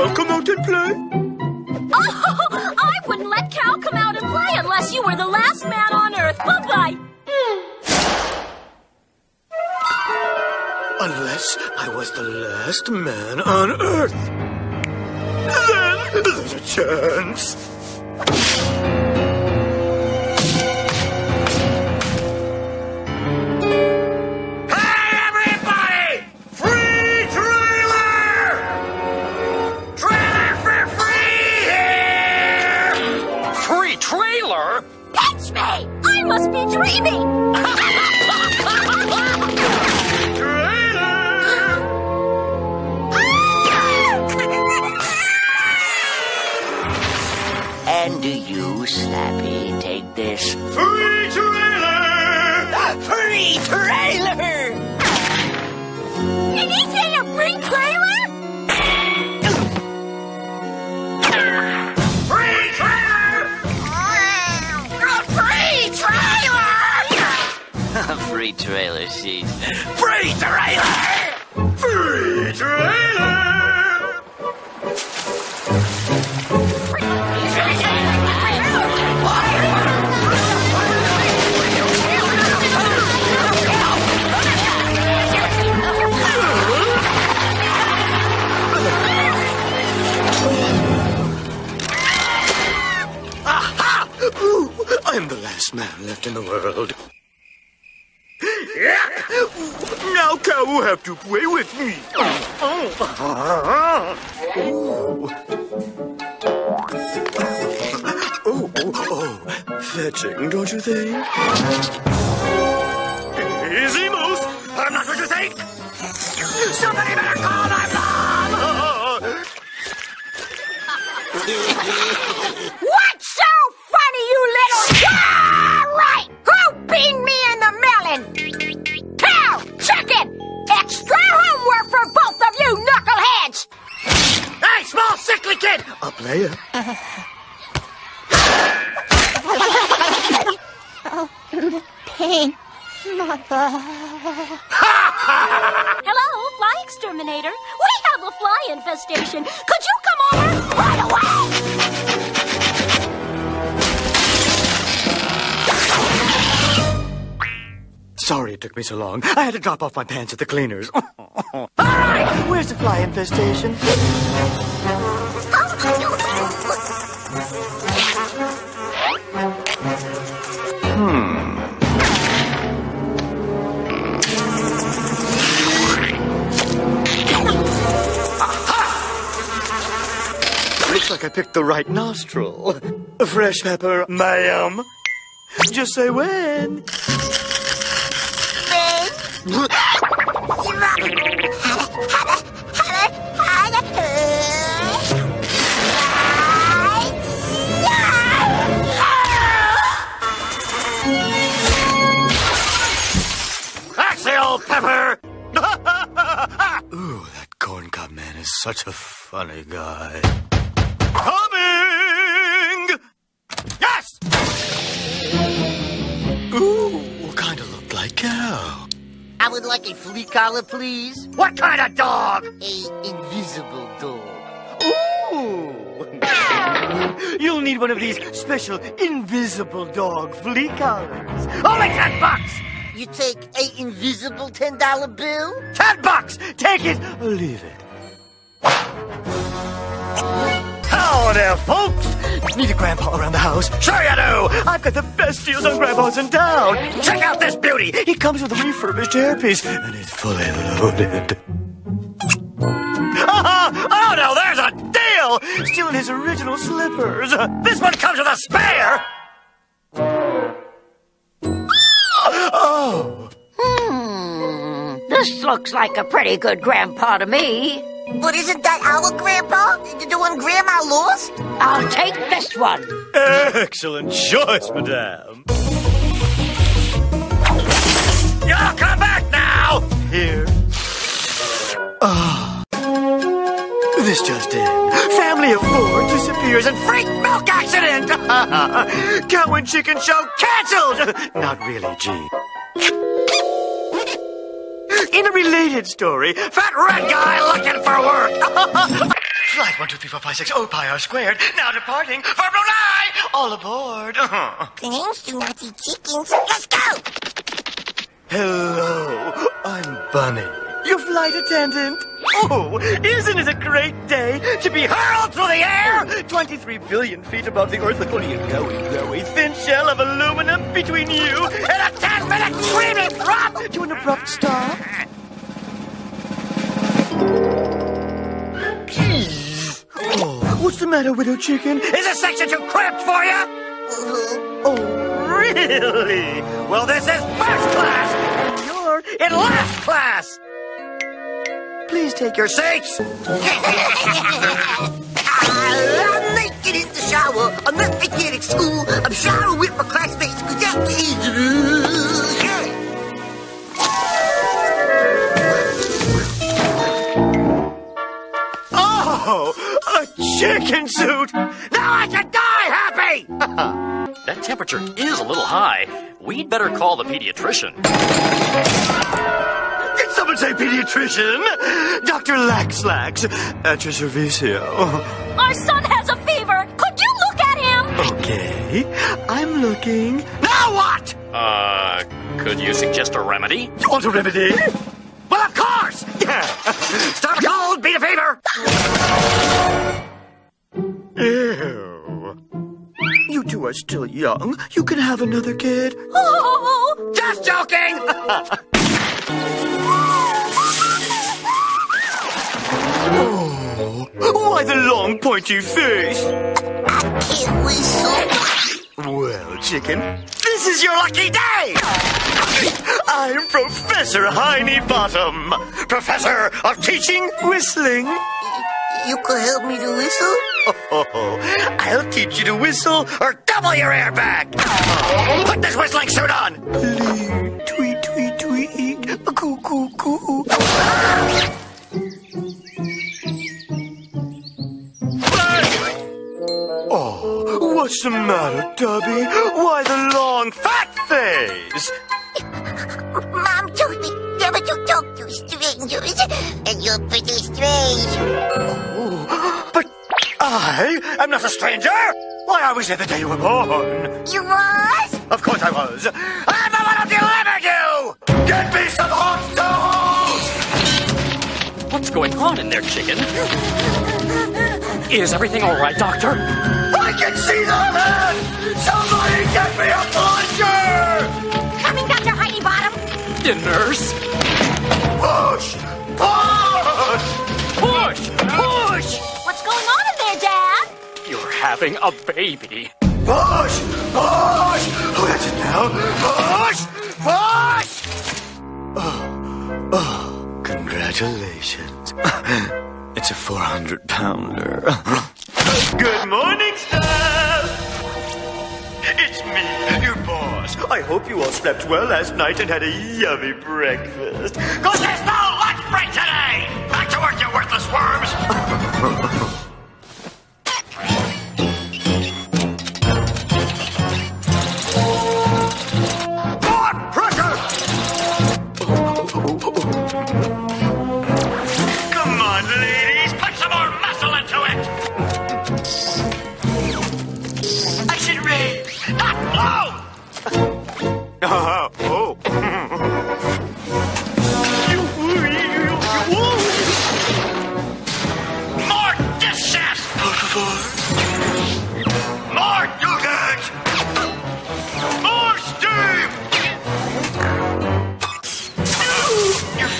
Cow come out and play? Oh, I wouldn't let Cow come out and play unless you were the last man on Earth. Bye-bye. Hmm. Unless I was the last man on Earth. Then there's a chance. And do you, Slappy, take this? Free trailer! Free trailer! Anything a free trailer? Free trailer! A free trailer! Free trailer sheet. Free trailer! Free trailer! I'm the last man left in the world. Now Cow will have to play with me. Oh, oh, oh, oh, oh. fetching, don't you think? Easy, Moose! I'm not what you think! Somebody better call my mom! Pain. Hello, fly exterminator. We have a fly infestation. Could you come over right away? Sorry it took me so long. I had to drop off my pants at the cleaners. All right, where's the fly infestation? Hmm. Looks like I picked the right nostril. Fresh pepper, ma'am. Just say when. such a funny guy. Coming! Yes! Ooh, kind of looked like cow. I would like a flea collar, please. What kind of dog? A invisible dog. Ooh! You'll need one of these special invisible dog flea collars. Only ten bucks! You take a invisible ten dollar bill? Ten bucks! Take it or leave it. Hello there, folks! Need a grandpa around the house? Sure you do! I've got the best deals on grandpas in town! Check out this beauty! He comes with a refurbished hairpiece, and it's fully loaded. oh no, there's a deal! Still in his original slippers. This one comes with a spare! Oh! Hmm. This looks like a pretty good grandpa to me. But isn't that our grandpa? The one Grandma lost? I'll take this one. Excellent choice, madame. Y'all come back now! Here. Ah. This just in. Family of four disappears in freak milk accident! Cow and chicken show cancelled! Not really, G. In a related story, fat red guy looking for work. Flight 1234560 oh, pi r squared, now departing for Brunei! All aboard! Thanks, do not eat chickens. Let's go! Hello, I'm Bunny, your flight attendant. Oh, isn't it a great day to be hurled through the air? 23 billion feet above the Earth with only a very, very thin shell of aluminum between you and a 10 minute screaming drop to an abrupt stop? Matter, Widow Chicken? Is this section too cramped for you? Uh-huh. Oh, really? Well, this is first class, and you're in last class. Please take your seats. I'm naked in the shower. I'm not naked at school. I'm showering with chicken suit. Now I can die happy. That temperature is a little high. We'd better call the pediatrician. Did someone say pediatrician? Dr. Laxlax at your servicio. Our son has a fever. Could you look at him? Okay, I'm looking. Now what? Uh, could you suggest a remedy? You want a remedy? Well, of course! Yeah. Stop a cold, beat a fever! Ew. You two are still young. You can have another kid. Oh, Just joking! oh, why the long pointy face? Can't whistle. Well, chicken, this is your lucky day! I'm Professor Heiny Bottom, professor of teaching whistling. You could help me to whistle? Oh, I'll teach you to whistle or double your airbag. Put this whistling suit on. Tweet, tweet, tweet. Coo, coo, coo. Oh, what's the matter, Tubby? Why the long fat face? Mom told me never to talk to strangers. And you're pretty strange. But I am not a stranger. Why, I was there the day you were born. You was? Of course I was. I'm the one who delivered you! Get me some hot stones! What's going on in there, chicken? Is everything all right, Doctor? I can see the head! Somebody get me a plunger! coming, Dr. Heidi Bottom. The nurse? Push! Push! Push! Push! Having a baby. Push! Push! Oh, that's it now. Push! Push! Oh, oh, congratulations. It's a 400 pounder. Good morning, staff! It's me, your boss. I hope you all slept well last night and had a yummy breakfast. Cause there's no lunch break today! Back to work, you worthless worms!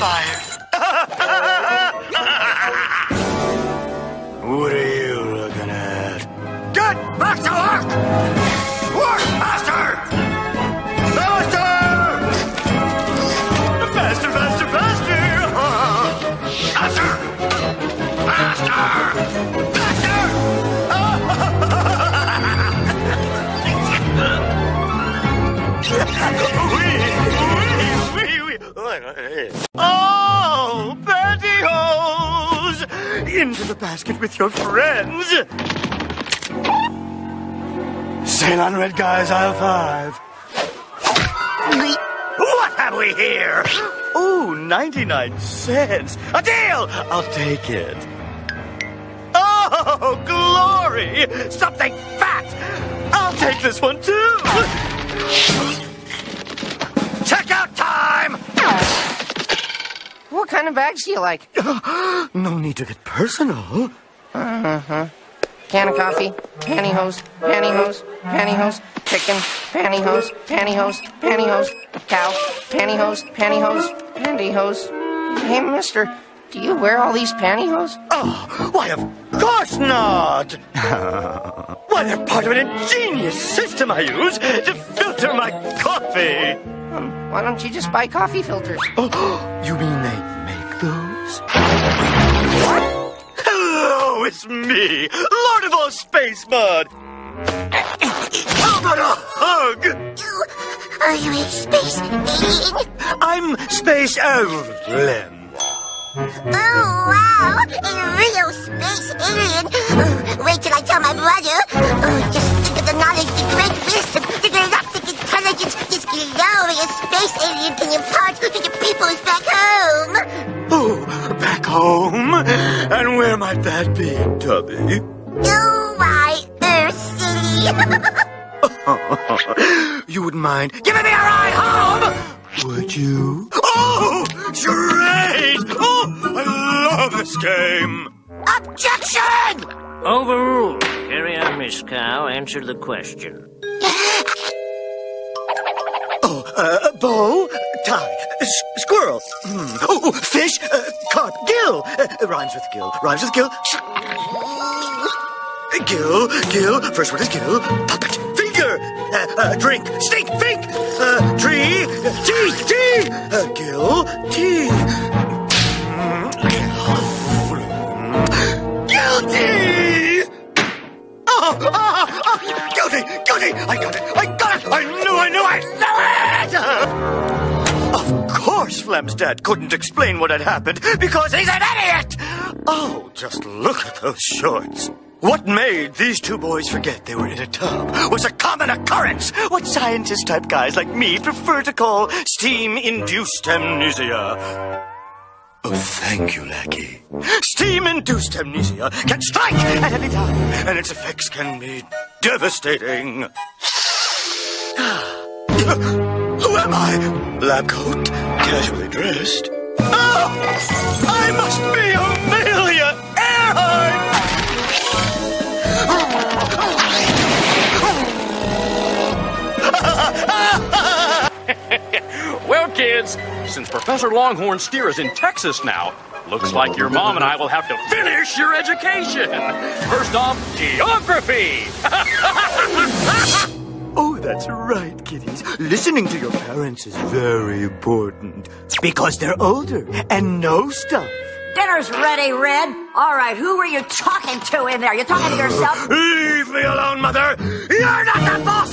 fired. what are you looking at? Get back to work! Work faster! Faster! Faster, faster, faster! Faster! Faster! Oh, Into the basket with your friends! Sail on, red guys, aisle five. What have we here? Oh, 99 cents. A deal! I'll take it. Oh, glory! Something fat! I'll take this one too! What kind of bags do you like? No need to get personal. Mm-hmm. Can of coffee, pantyhose, pantyhose, pantyhose, chicken, pantyhose, pantyhose, pantyhose, cow, pantyhose, pantyhose, pantyhose. Hey, mister, do you wear all these pantyhose? Oh, why, of course not! why, they're part of an ingenious system I use to filter my coffee. Why don't you just buy coffee filters? Oh, you mean they make those? Hello, it's me, Lord of all Space Mud. How about a hug? You, Are you a space alien? I'm Space Evelyn. Oh, wow! A real space alien! Oh, wait till I tell my brother! Oh, just think of the knowledge, the great wisdom, the galactic intelligence this glorious space alien can impart to the peoples back home! Oh, back home? And where might that be, Tubby? Oh, my Earth silly! you wouldn't mind giving me a ride home? Would you? Oh, charade! Oh, I love this game. Objection! Overruled. Carry on, Miss Cow. Answer the question. Uh, bow, tie, squirrel, hmm. oh, fish, uh, carp, gill, uh, rhymes with gill, rhymes with gill, gill, gill, first word is gill, puppet, finger, uh, uh, drink, stink, think, uh, tree, tea, tea, gill, tea. Guilty! Oh, oh, oh, guilty, guilty! I got it, I got it! I knew it! Course Flemstead couldn't explain what had happened because he's an idiot! Oh, just look at those shorts. What made these two boys forget they were in a tub was a common occurrence. What scientist type guys like me prefer to call steam induced amnesia. Oh, thank you, Lackey. Steam induced amnesia can strike at any time, and its effects can be devastating. Ah. Who am I? Lab coat, casually dressed. Oh, I must be Amelia Earhart! Well, kids, since Professor Longhorn Steer is in Texas now, looks like your mom and I will have to finish your education. First off, geography. That's right, kiddies. Listening to your parents is very important because they're older and know stuff. Dinner's ready, Red. All right, who were you talking to in there? You talking to yourself? Leave me alone, Mother! You're not the boss